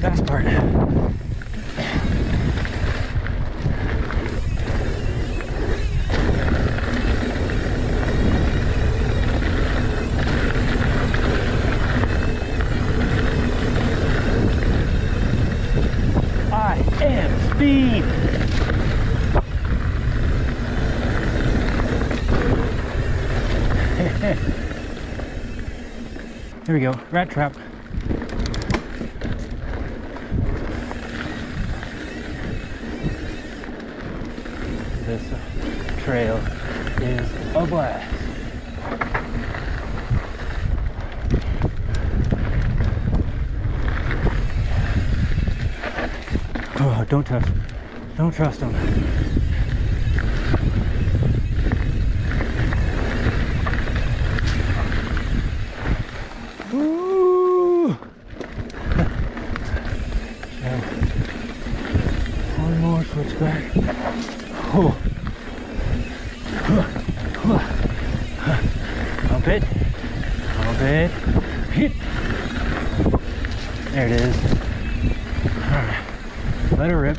fast part. I am speed. There we go, rat trap. This trail is a blast. Oh, don't trust, don't trust them. Now, one more switchback. Oh. Pump it. Pump it. Hit. There it is. Alright. Let her rip.